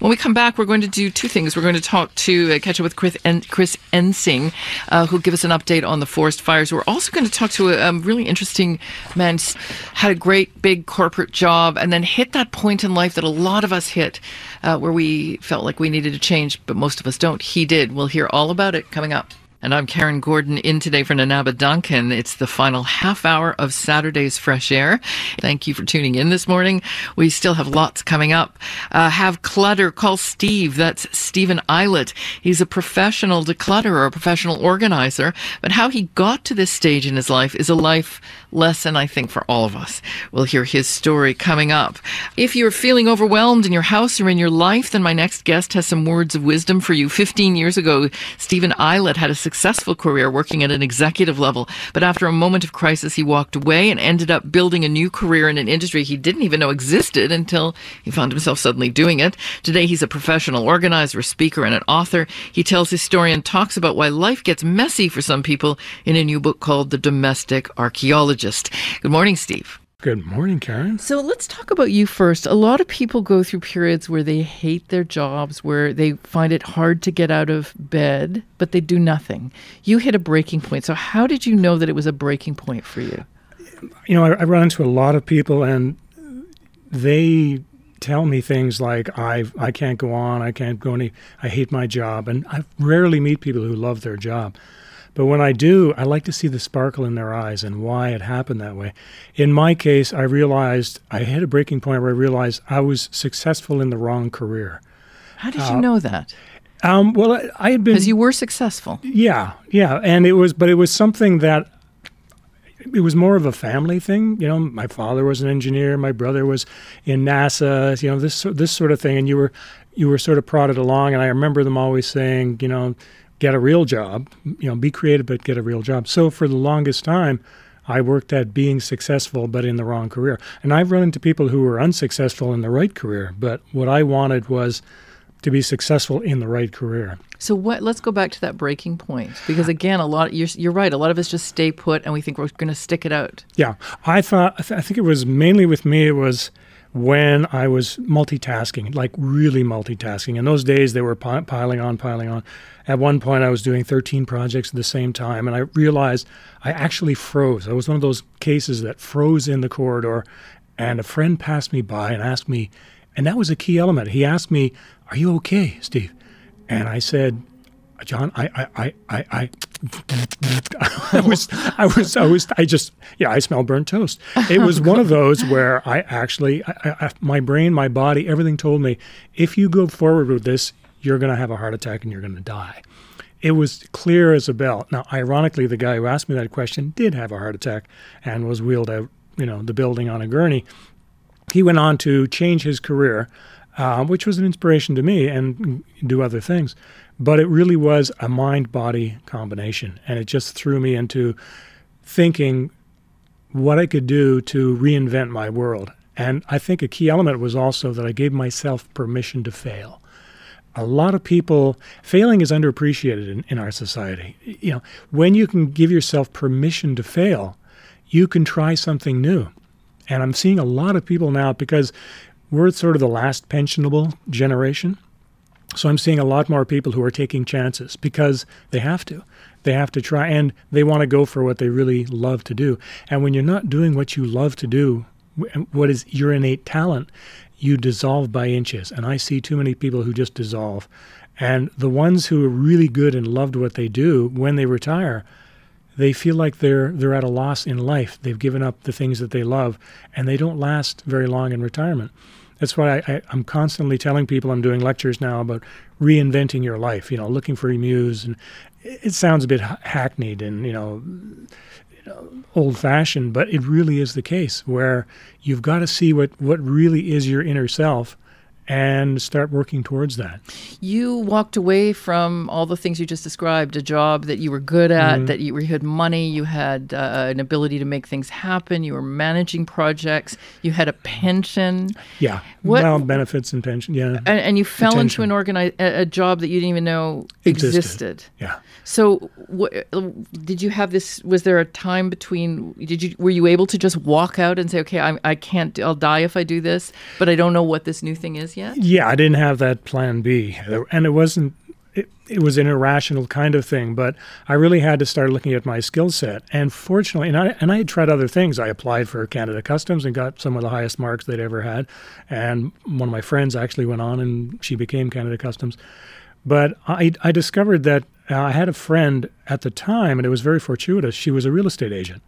When we come back, we're going to do two things. We're going to talk to uh, catch up with Chris, en- Chris Ensing, uh, who'll give us an update on the forest fires. We're also going to talk to a um, really interesting man, had a great big corporate job, and then hit that point in life that a lot of us hit, uh, where we felt like we needed to change, but most of us don't. He did. We'll hear all about it coming up. And I'm Karen Gordon in today for Nana aba Duncan. It's the final half hour of Saturday's Fresh Air. Thank you for tuning in this morning. We still have lots coming up. Uh, have clutter. Call Steve. That's Stephen Ilott. He's a professional declutterer, a professional organizer. But how he got to this stage in his life is a life lesson, I think, for all of us. We'll hear his story coming up. If you're feeling overwhelmed in your house or in your life, then my next guest has some words of wisdom for you. 15 years ago, Stephen Ilott had a successful career working at an executive level, but after a moment of crisis, he walked away and ended up building a new career in an industry he didn't even know existed until he found himself suddenly doing it. Today, he's a professional organizer, speaker, and an author. He tells his story and talks about why life gets messy for some people in a new book called The Domestic Archaeologist. Good morning, Steve. Good morning, Karen. So let's talk about you first. A lot of people go through periods where they hate their jobs, where they find it hard to get out of bed, but they do nothing. You hit a breaking point. So, how did you know that it was a breaking point for you? You know, I, I run into a lot of people, and they tell me things like I I can't go on, I can't go any, I hate my job, and I rarely meet people who love their job. But when I do, I like to see the sparkle in their eyes and why it happened that way. In my case, I realized I hit a breaking point where I realized I was successful in the wrong career. How did you know that? Um, well, I, I had been Because you were successful. yeah, yeah, and it was, but it was something that it was more of a family thing. You know, my father was an engineer, my brother was in NASA. You know, this this sort of thing, and you were you were sort of prodded along. And I remember them always saying, you know, get a real job. You know, be creative, but get a real job. So for the longest time. I worked at being successful, but in the wrong career. And I've run into people who were unsuccessful in the right career. But what I wanted was to be successful in the right career. So what? Let's go back to that breaking point because again, a lot. You're, you're right. A lot of us just stay put, and we think we're going to stick it out. Yeah, I thought. I, th- I think it was mainly with me. It was when I was multitasking, like really multitasking. In those days, they were pi- piling on, piling on. At one point, I was doing 13 projects at the same time, and I realized I actually froze. I was one of those cases that froze in the corridor, and a friend passed me by and asked me, and that was a key element. He asked me, "Are you okay, Steve?" And I said, John, I, I, I, I, I, I was, I was, I was, I just, yeah, I smell burnt toast. It was one of those where I actually, I, I, my brain, my body, everything told me, if you go forward with this, you're going to have a heart attack and you're going to die. It was clear as a bell. Now, ironically, the guy who asked me that question did have a heart attack and was wheeled out, you know, the building on a gurney. He went on to change his career, uh, which was an inspiration to me, and do other things but it really was a mind body combination. And it just threw me into thinking what I could do to reinvent my world. And I think a key element was also that I gave myself permission to fail. A lot of people, failing is underappreciated in, in our society. You know, when you can give yourself permission to fail, you can try something new. And I'm seeing a lot of people now because we're sort of the last pensionable generation. So I'm seeing a lot more people who are taking chances because they have to. They have to try and they want to go for what they really love to do. And when you're not doing what you love to do, what is your innate talent, you dissolve by inches. And I see too many people who just dissolve. And the ones who are really good and loved what they do, when they retire, they feel like they're they're at a loss in life. They've given up the things that they love, and they don't last very long in retirement. That's why I, am constantly telling people I'm doing lectures now about reinventing your life. You know, looking for a muse, and it sounds a bit hackneyed and you know, you know old-fashioned, but it really is the case where you've got to see what what really is your inner self and start working towards that. You walked away from all the things you just described a job that you were good at, mm-hmm. that you, you, had money, you had uh, an ability to make things happen, you were managing projects, you had a pension. Yeah. What, well, benefits and pension, yeah. And, and you fell Attention. into an organi- a, a, job that you didn't even know existed. existed. Yeah. So, did you have this? Was there a time between? Did you were you able to just walk out and say, "Okay, I, I can't. I'll die if I do this, but I don't know what this new thing is yet? Yeah, I didn't have that plan B, and it wasn't. It, it was an irrational kind of thing, but I really had to start looking at my skill set. And fortunately, and I and I had tried other things. I applied for Canada Customs and got some of the highest marks they'd ever had. And one of my friends actually went on and she became Canada Customs. But I, I discovered that uh, I had a friend at the time, and it was very fortuitous. She was a real estate agent.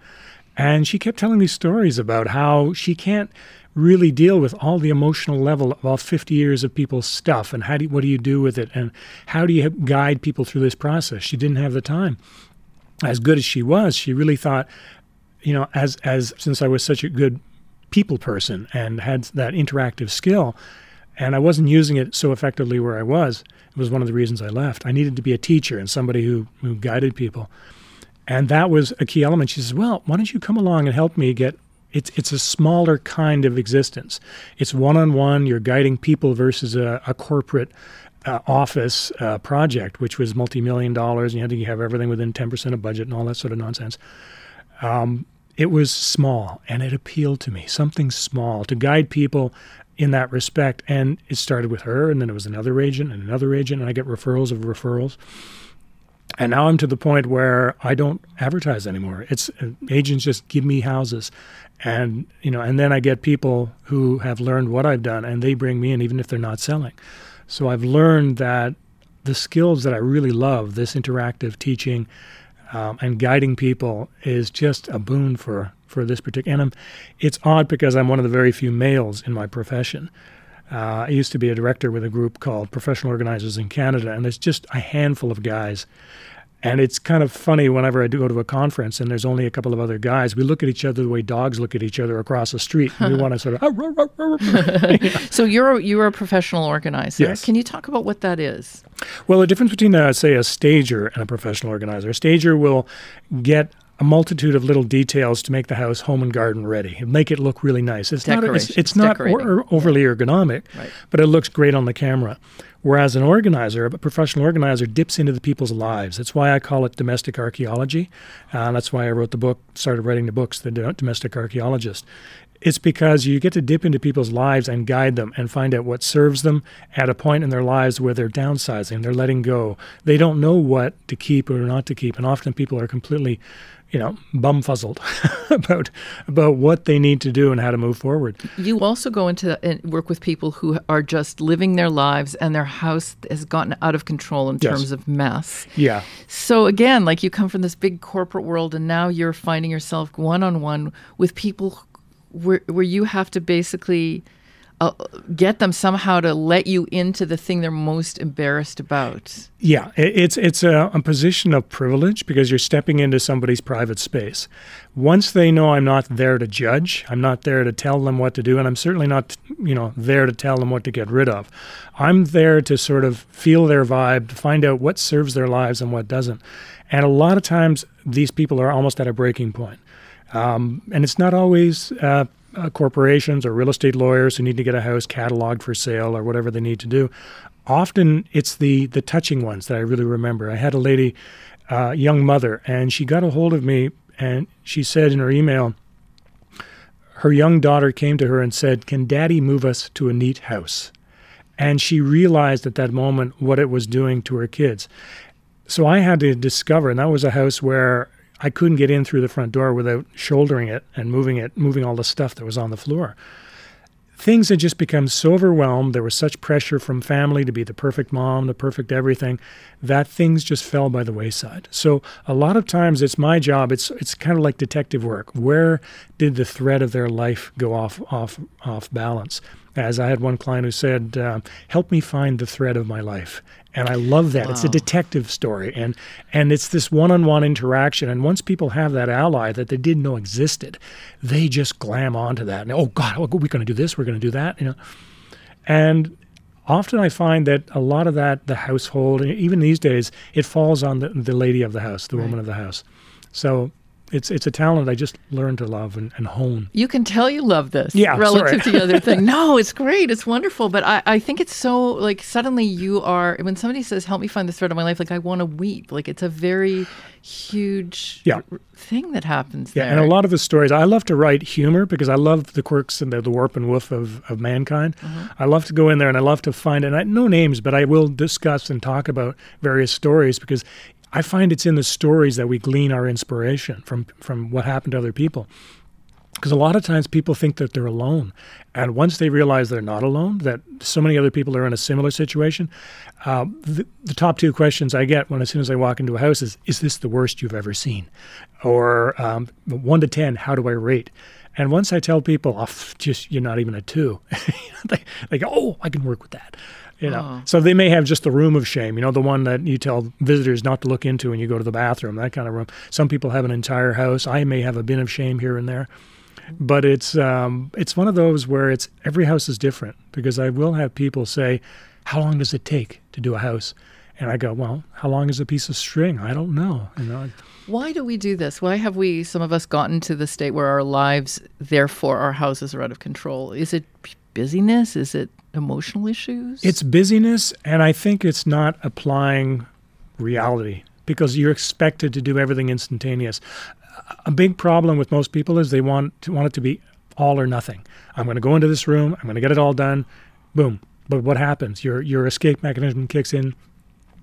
And she kept telling me stories about how she can't really deal with all the emotional level of all 50 years of people's stuff and how do you, what do you do with it and how do you guide people through this process she didn't have the time as good as she was she really thought you know as as since i was such a good people person and had that interactive skill and I wasn't using it so effectively where I was. It was one of the reasons I left. I needed to be a teacher and somebody who, who guided people. And that was a key element. She says, Well, why don't you come along and help me get it's it's a smaller kind of existence. It's one on one. You're guiding people versus a, a corporate uh, office uh, project, which was multi million dollars. You had to have everything within ten percent of budget and all that sort of nonsense. Um, it was small and it appealed to me. Something small to guide people in that respect. And it started with her, and then it was another agent and another agent, and I get referrals of referrals. And now I'm to the point where I don't advertise anymore. It's uh, agents just give me houses, and you know, and then I get people who have learned what I've done, and they bring me in, even if they're not selling. So I've learned that the skills that I really love, this interactive teaching um, and guiding people, is just a boon for for this particular. And I'm, it's odd because I'm one of the very few males in my profession. Uh, I used to be a director with a group called Professional Organizers in Canada, and there's just a handful of guys. And it's kind of funny whenever I do go to a conference and there's only a couple of other guys, we look at each other the way dogs look at each other across the street. And we want to sort of. So you're a, you're a professional organizer. Yes. Can you talk about what that is? Well, the difference between, uh, say, a stager and a professional organizer. A stager will get a multitude of little details to make the house home and garden ready and make it look really nice. It's not it's, it's not or, overly yeah. ergonomic, right. but it looks great on the camera. Whereas an organizer, a professional organizer, dips into the people's lives. That's why I call it domestic archaeology. Uh, that's why I wrote the book, started writing the books, The Domestic Archaeologist. It's because you get to dip into people's lives and guide them and find out what serves them at a point in their lives where they're downsizing, they're letting go. They don't know what to keep or not to keep. And often people are completely you know, bumfuzzled about about what they need to do and how to move forward. You also go into and work with people who are just living their lives and their house has gotten out of control in yes. terms of mess. Yeah. So again, like you come from this big corporate world and now you're finding yourself one on one with people where where you have to basically uh, get them somehow to let you into the thing they're most embarrassed about. Yeah, it's it's a, a, position of privilege because you're stepping into somebody's private space. Once they know I'm not there to judge, I'm not there to tell them what to do, and I'm certainly not you know there to tell them what to get rid of. I'm there to sort of feel their vibe, to find out what serves their lives and what doesn't. And a lot of times, these people are almost at a breaking point. Um, and it's not always uh, uh, corporations or real estate lawyers who need to get a house cataloged for sale or whatever they need to do. Often it's the the touching ones that I really remember. I had a lady, uh, young mother, and she got a hold of me and she said in her email, her young daughter came to her and said, "Can Daddy move us to a neat house?" And she realized at that moment what it was doing to her kids. So I had to discover, and that was a house where I couldn't get in through the front door without shouldering it and moving it, moving all the stuff that was on the floor. Things had just become so overwhelmed. There was such pressure from family to be the perfect mom, the perfect everything, that things just fell by the wayside. So a lot of times it's my job. It's it's kind of like detective work. Where did the thread of their life go off off off balance? As I had one client who said, uh, "Help me find the thread of my life." and I love that. Wow. It's a detective story, and and it's this one-on-one interaction. And once people have that ally that they didn't know existed, they just glam onto that. And oh God, oh, we're going to do this, we're going to do that, you know. And often I find that a lot of that, the household, even these days, it falls on the, the lady of the house, the right. woman of the house. So it's it's a talent I just learned to love and, and hone. You can tell you love this. Yeah, relative to the other thing. No, it's great. It's wonderful. But I, I think it's so like suddenly you are when somebody says, Help me find the thread of my life, like I want to weep. Like it's a very huge Yeah. thing that happens Yeah, there. and a lot of his stories. I love to write humor because I love the quirks and the, the warp and woof of, of mankind. Uh-huh. I love to go in there and I love to find, and I no names, but I will discuss and talk about various stories because I find it's in the stories that we glean our inspiration from from what happened to other people. Because a lot of times people think that they're alone. And once they realize they're not alone, that so many other people are in a similar situation, uh, the, the top two questions I get when as soon as I walk into a house is, is this the worst you've ever seen? Or um, one to 10, how do I rate? And once I tell people, oh, just you're not even a two, they, they go, oh, I can work with that. You know, so they may have just the room of shame, you know, the one that you tell visitors not to look into when you go to the bathroom, that kind of room. Some people have an entire house. I may have a bin of shame here and there, but it's um, it's one of those where it's every house is different because I will have people say, "How long does it take to do a house?" And I go, "Well, how long is a piece of string? I don't know." You know, Why do we do this? Why have we, some of us, gotten to the state where our lives, therefore our houses, are out of control? Is it busyness? Is it emotional issues? it's busyness, and I think it's not applying reality because you're expected to do everything instantaneous. A big problem with most people is they want to, want it to be all or nothing. I'm going to go into this room. I'm going to get it all done. Boom. But what happens? Your your escape mechanism kicks in.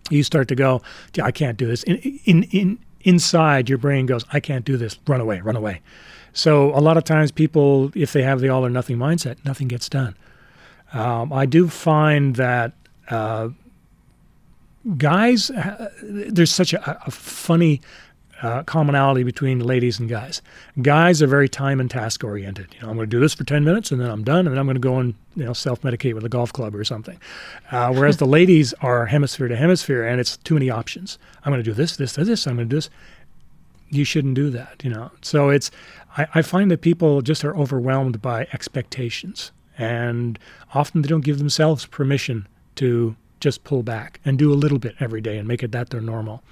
You start to go, "Yeah, I can't do this. In, in in inside your brain goes, I can't do this. Run away, run away. So a lot of times people, if they have the all or nothing mindset, nothing gets done. Um, I do find that uh, guys, uh, there's such a, a funny uh, commonality between ladies and guys. Guys are very time and task oriented. You know, I'm going to do this for 10 minutes and then I'm done, and then I'm going to go and you know self medicate with a golf club or something. Uh, whereas the ladies are hemisphere to hemisphere, and it's too many options. I'm going to do this, this, this. I'm going to do this. You shouldn't do that. You know, so it's. I, I find that people just are overwhelmed by expectations, and often they don't give themselves permission to just pull back and do a little bit every day and make it that their normal.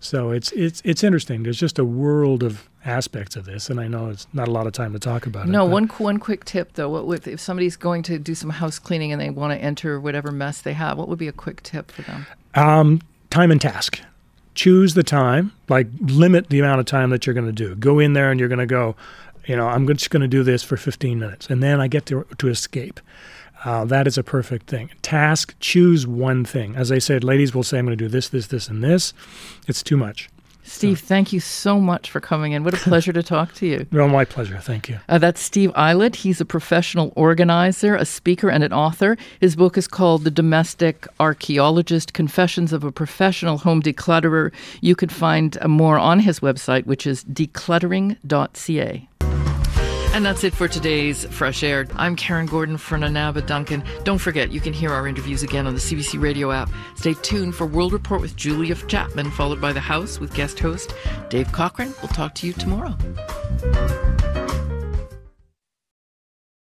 So it's it's it's interesting. There's just a world of aspects of this, and I know it's not a lot of time to talk about no, it. No, one one quick tip though. What if, if somebody's going to do some house cleaning and they want to enter whatever mess they have? What would be a quick tip for them? Um, time and task. Choose the time, like limit the amount of time that you're going to do. Go in there and you're going to go, you know, I'm just going to do this for 15 minutes, and then I get to to escape. Uh, that is a perfect thing. Task, choose one thing. As I said, ladies will say, I'm going to do this, this, this, and this. It's too much. Steve, thank you so much for coming in. What a pleasure to talk to you. Well, my pleasure. Thank you. Uh, that's Steve Ilott. He's a professional organizer, a speaker, and an author. His book is called The Domestic Archaeologist Confessions of a Professional Home Declutterer. You can find uh, more on his website, which is decluttering.ca. And that's it for today's Fresh Air. I'm Karen Gordon for Nana aba Duncan. Don't forget, you can hear our interviews again on the CBC Radio app. Stay tuned for World Report with Julia Chapman, followed by The House with guest host Dave Cochrane. We'll talk to you tomorrow.